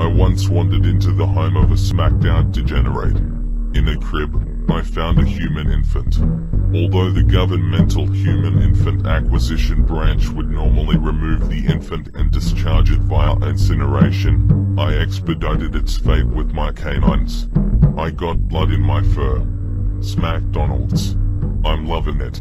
I once wandered into the home of a SmackDown degenerate. In a crib, I found a human infant. Although the governmental human infant acquisition branch would normally remove the infant and discharge it via incineration, I expedited its fate with my canines. I got blood in my fur. Smack Donalds. I'm loving it.